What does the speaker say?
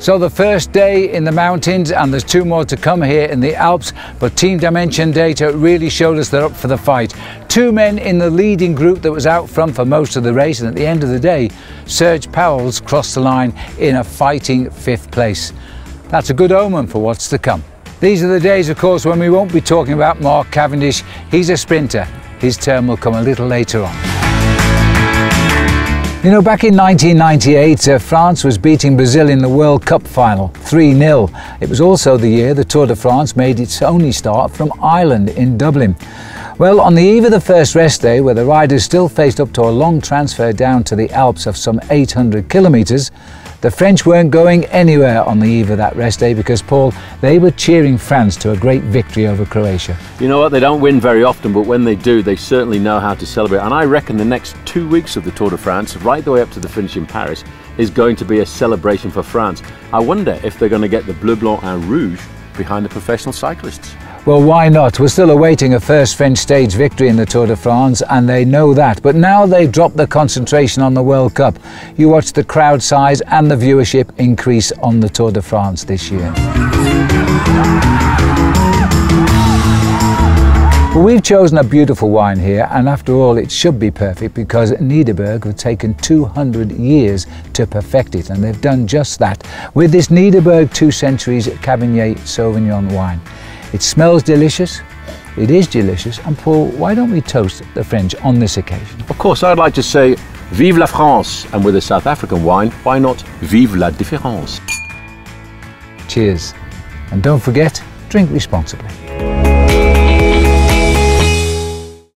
So the first day in the mountains and there's two more to come here in the Alps, but Team Dimension data really showed us they're up for the fight. Two men in the leading group that was out front for most of the race and at the end of the day, Serge Pauwels crossed the line in a fighting fifth place. That's a good omen for what's to come. These are the days, of course, when we won't be talking about Mark Cavendish. He's a sprinter. His turn will come a little later on. You know, back in 1998, uh, France was beating Brazil in the World Cup final 3 0. It was also the year the Tour de France made its only start from Ireland in Dublin. Well, on the eve of the first rest day, where the riders still faced up to a long transfer down to the Alps of some 800 kilometres, the French weren't going anywhere on the eve of that rest day because, Paul, they were cheering France to a great victory over Croatia. You know what? They don't win very often, but when they do, they certainly know how to celebrate. And I reckon the next two weeks of the Tour de France, right the way up to the finish in Paris, is going to be a celebration for France. I wonder if they're going to get the bleu, blanc, and rouge behind the professional cyclists. Well, why not? We're still awaiting a first French stage victory in the Tour de France, and they know that. But now they've dropped the concentration on the World Cup. You watch the crowd size and the viewership increase on the Tour de France this year. We've chosen a beautiful wine here, and after all, it should be perfect because Nederburg have taken 200 years to perfect it, and they've done just that with this Nederburg Two Centuries Cabernet Sauvignon wine. It smells delicious, it is delicious, and Paul, why don't we toast the French on this occasion? Of course, I'd like to say Vive la France, and with a South African wine, why not Vive la différence? Cheers, and don't forget, drink responsibly.